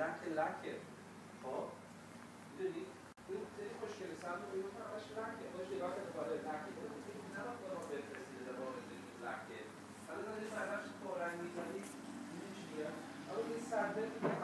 لکه لکه خب؟ می‌دونی؟ این خیلی خوشگل سند رو بیرون همش لکه باش خب، نگاه کنه بالا لکه نه با قرآن بفرستیده با لکه حالا داری فرمش قرآن می‌زنی می‌دونی چی میگم؟ حالا این سرده میگه